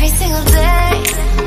every single day.